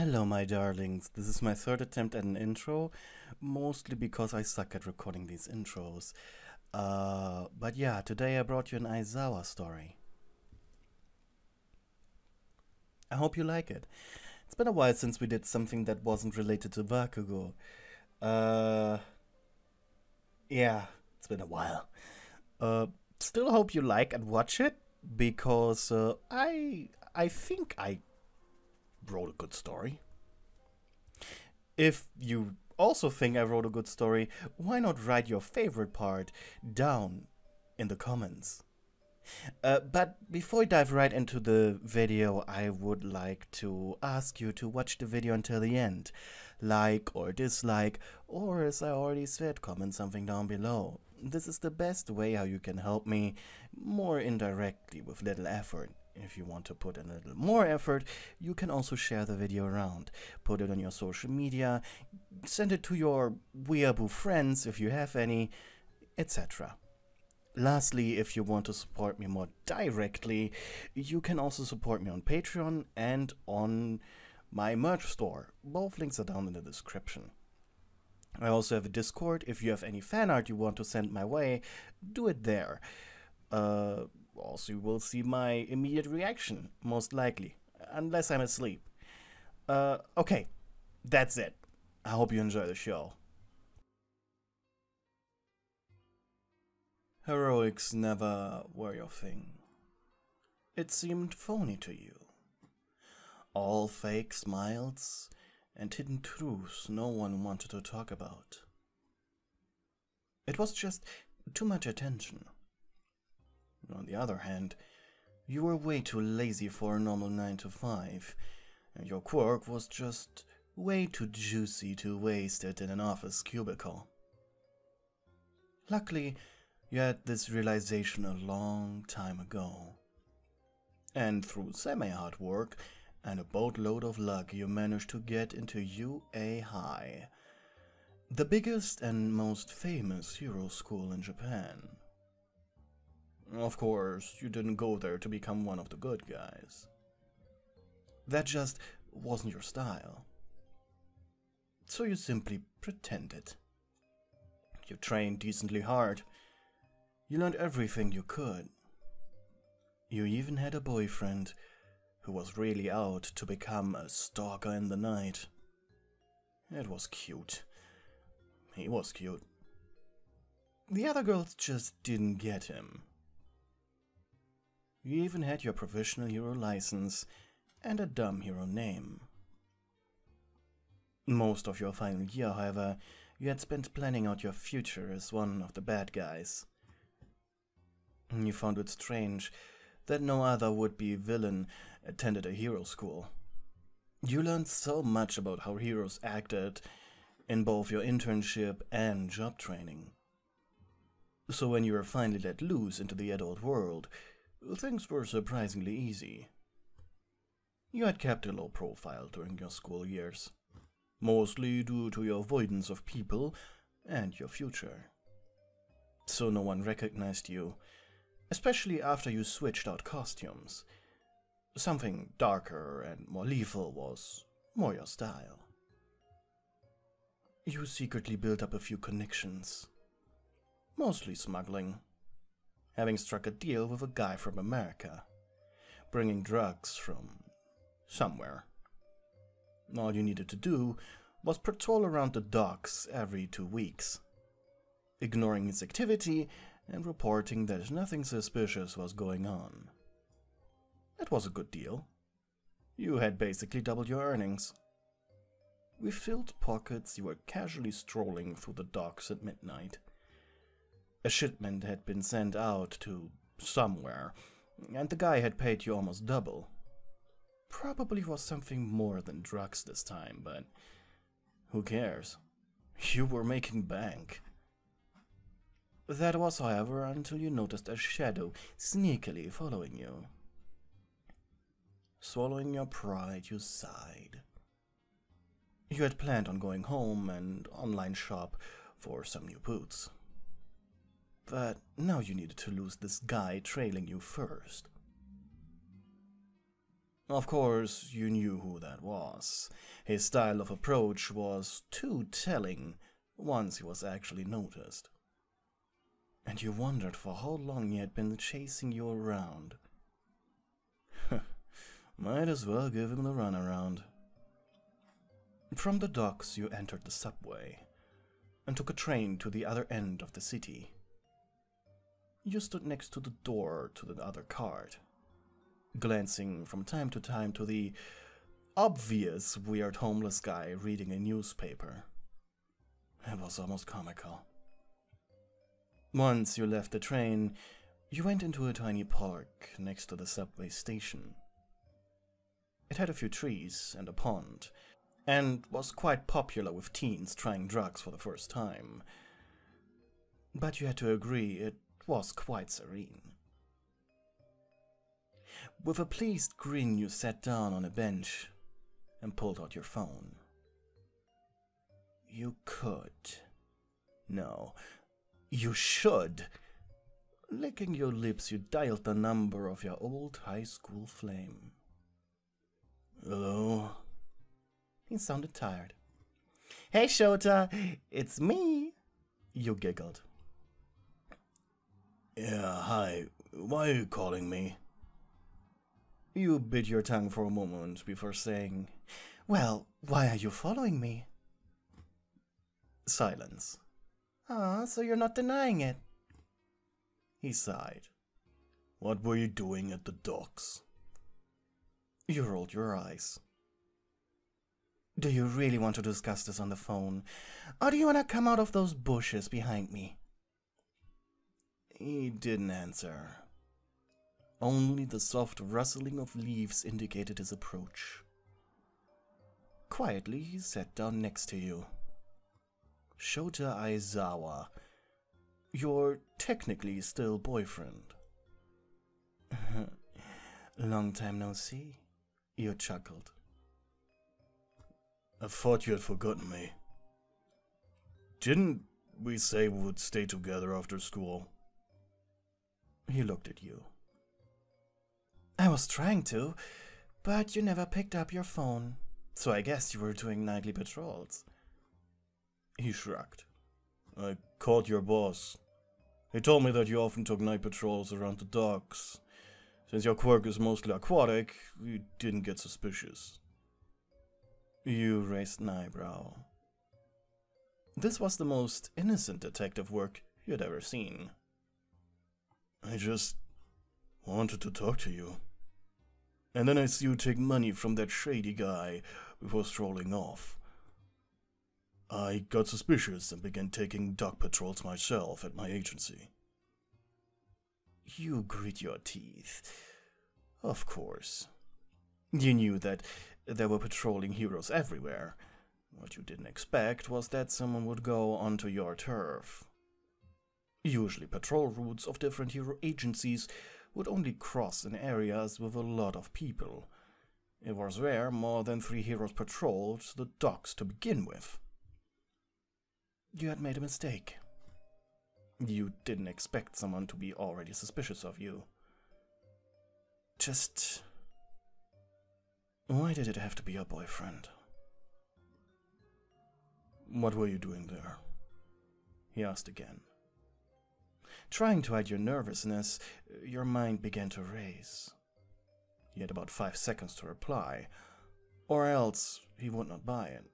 Hello, my darlings. This is my third attempt at an intro, mostly because I suck at recording these intros. Uh, but yeah, today I brought you an Aizawa story. I hope you like it. It's been a while since we did something that wasn't related to Bakugo. Uh, yeah, it's been a while. Uh, still hope you like and watch it because uh, I I think I wrote a good story. If you also think I wrote a good story, why not write your favorite part down in the comments? Uh, but before we dive right into the video, I would like to ask you to watch the video until the end. Like or dislike, or as I already said, comment something down below. This is the best way how you can help me more indirectly with little effort. If you want to put in a little more effort, you can also share the video around. Put it on your social media, send it to your weeaboo friends if you have any, etc. Lastly, if you want to support me more directly, you can also support me on Patreon and on my merch store. Both links are down in the description. I also have a Discord. If you have any fan art you want to send my way, do it there. Uh, also, you will see my immediate reaction, most likely, unless I'm asleep. Uh, okay, that's it. I hope you enjoy the show. Heroics never were your thing. It seemed phony to you. All fake smiles and hidden truths no one wanted to talk about. It was just too much attention. On the other hand, you were way too lazy for a normal 9 to 5, and your quirk was just way too juicy to waste it in an office cubicle. Luckily, you had this realization a long time ago. And through semi-hard work and a boatload of luck, you managed to get into UA High, the biggest and most famous hero school in Japan. Of course, you didn't go there to become one of the good guys. That just wasn't your style. So you simply pretended. You trained decently hard. You learned everything you could. You even had a boyfriend who was really out to become a stalker in the night. It was cute. He was cute. The other girls just didn't get him. You even had your professional hero license and a dumb hero name. Most of your final year, however, you had spent planning out your future as one of the bad guys. You found it strange that no other would-be villain attended a hero school. You learned so much about how heroes acted in both your internship and job training. So when you were finally let loose into the adult world, things were surprisingly easy. You had kept a low profile during your school years, mostly due to your avoidance of people and your future. So no one recognized you, especially after you switched out costumes. Something darker and more lethal was more your style. You secretly built up a few connections, mostly smuggling having struck a deal with a guy from America, bringing drugs from somewhere. All you needed to do was patrol around the docks every two weeks, ignoring his activity and reporting that nothing suspicious was going on. It was a good deal. You had basically doubled your earnings. With filled pockets, you were casually strolling through the docks at midnight, a shipment had been sent out to somewhere, and the guy had paid you almost double. Probably was something more than drugs this time, but who cares? You were making bank. That was, however, until you noticed a shadow sneakily following you. Swallowing your pride, you sighed. You had planned on going home and online shop for some new boots. But now you needed to lose this guy trailing you first. Of course, you knew who that was. His style of approach was too telling once he was actually noticed. And you wondered for how long he had been chasing you around. Might as well give him the runaround. From the docks, you entered the subway and took a train to the other end of the city. You stood next to the door to the other cart glancing from time to time to the obvious weird homeless guy reading a newspaper. It was almost comical. Once you left the train, you went into a tiny park next to the subway station. It had a few trees and a pond, and was quite popular with teens trying drugs for the first time. But you had to agree it was quite serene. With a pleased grin, you sat down on a bench and pulled out your phone. You could. No, you should. Licking your lips, you dialed the number of your old high school flame. Hello? He sounded tired. Hey, Shota, it's me. You giggled. Yeah, hi. Why are you calling me? You bit your tongue for a moment before saying, Well, why are you following me? Silence. Ah, so you're not denying it. He sighed. What were you doing at the docks? You rolled your eyes. Do you really want to discuss this on the phone? Or do you want to come out of those bushes behind me? He didn't answer. Only the soft rustling of leaves indicated his approach. Quietly, he sat down next to you. Shota Aizawa, your technically still boyfriend. Long time no see, you chuckled. I thought you had forgotten me. Didn't we say we would stay together after school? He looked at you. I was trying to, but you never picked up your phone, so I guess you were doing nightly patrols. He shrugged. I called your boss. He told me that you often took night patrols around the docks. Since your quirk is mostly aquatic, we didn't get suspicious. You raised an eyebrow. This was the most innocent detective work you had ever seen. I just wanted to talk to you. And then I see you take money from that shady guy before strolling off. I got suspicious and began taking dog patrols myself at my agency. You grit your teeth. Of course. You knew that there were patrolling heroes everywhere. What you didn't expect was that someone would go onto your turf. Usually patrol routes of different hero agencies would only cross in areas with a lot of people. It was rare more than three heroes patrolled the docks to begin with. You had made a mistake. You didn't expect someone to be already suspicious of you. Just. Why did it have to be your boyfriend? What were you doing there? He asked again. Trying to hide your nervousness, your mind began to race. He had about five seconds to reply, or else he would not buy it.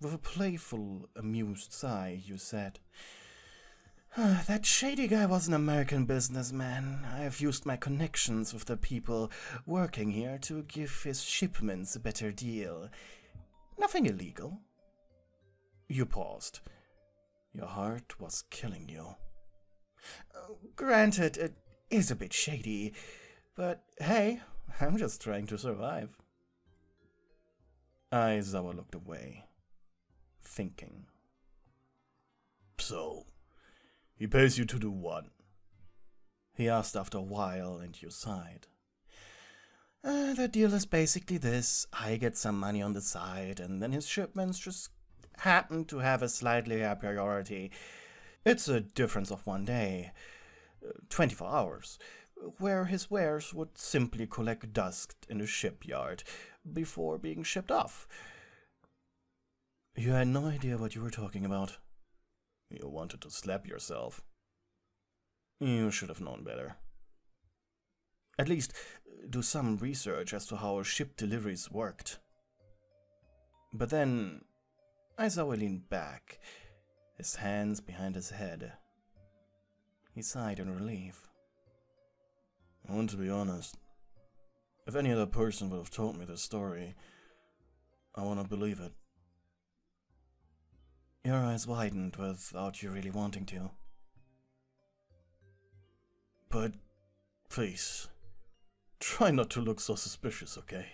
With a playful, amused sigh, you said, ah, That shady guy was an American businessman. I have used my connections with the people working here to give his shipments a better deal. Nothing illegal. You paused. Your heart was killing you. Granted, it is a bit shady, but hey, I'm just trying to survive. Aizawa looked away, thinking. So, he pays you to do what? He asked after a while, and you sighed. Uh, the deal is basically this I get some money on the side, and then his shipments just happen to have a slightly higher priority. It's a difference of one day, uh, 24 hours. where his wares would simply collect dust in a shipyard before being shipped off. You had no idea what you were talking about. You wanted to slap yourself. You should have known better. At least, do some research as to how ship deliveries worked. But then, I leaned back, his hands behind his head. He sighed in relief. I want to be honest. If any other person would have told me this story, I wouldn't believe it. Your eyes widened without you really wanting to. But, please, try not to look so suspicious, okay?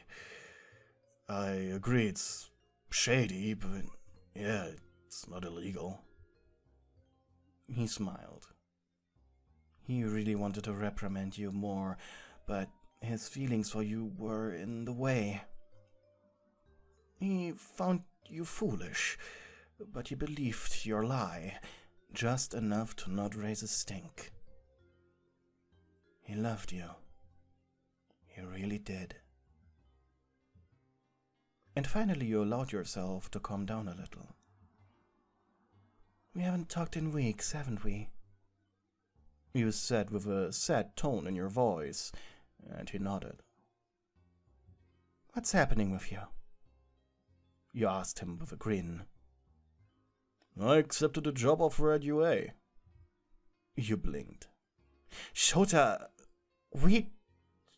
I agree it's shady, but yeah, it's not illegal. He smiled. He really wanted to reprimand you more, but his feelings for you were in the way. He found you foolish, but he believed your lie, just enough to not raise a stink. He loved you. He really did. And finally, you allowed yourself to calm down a little. We haven't talked in weeks, haven't we? You said with a sad tone in your voice, and he nodded. What's happening with you? You asked him with a grin. I accepted a job offer at UA. You blinked. Shota, we.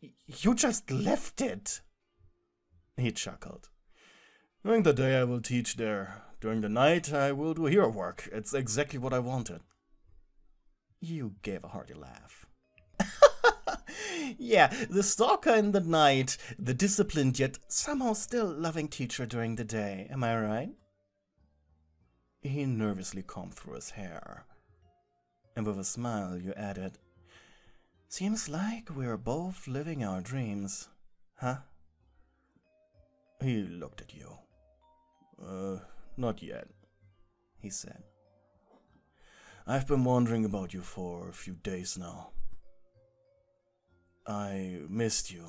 You just left it. He chuckled. During the day, I will teach there. During the night, I will do hero work. It's exactly what I wanted. You gave a hearty laugh. yeah, the stalker in the night, the disciplined yet somehow still loving teacher during the day. Am I right? He nervously combed through his hair. And with a smile, you added, Seems like we're both living our dreams, huh? He looked at you. Uh, not yet, he said. I've been wondering about you for a few days now. I missed you.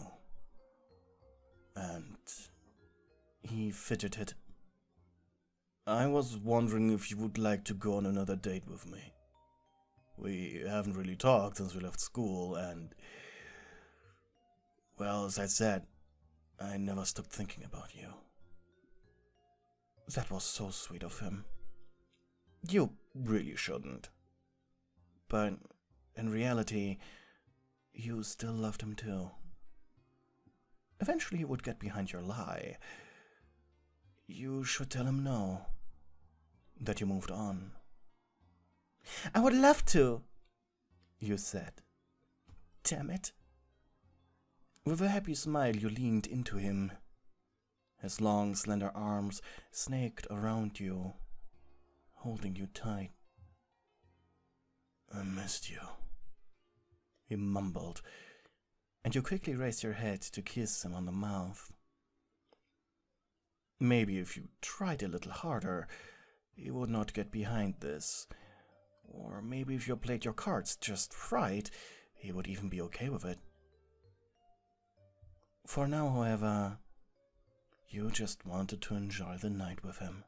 And he fidgeted. I was wondering if you would like to go on another date with me. We haven't really talked since we left school, and. Well, as I said, I never stopped thinking about you. That was so sweet of him. You really shouldn't. But in reality, you still loved him too. Eventually, he would get behind your lie. You should tell him no. That you moved on. I would love to, you said. Damn it. With a happy smile, you leaned into him. His long, slender arms snaked around you, holding you tight. I missed you, he mumbled, and you quickly raised your head to kiss him on the mouth. Maybe if you tried a little harder, you would not get behind this. Or maybe if you played your cards just right, he would even be okay with it. For now, however, you just wanted to enjoy the night with him.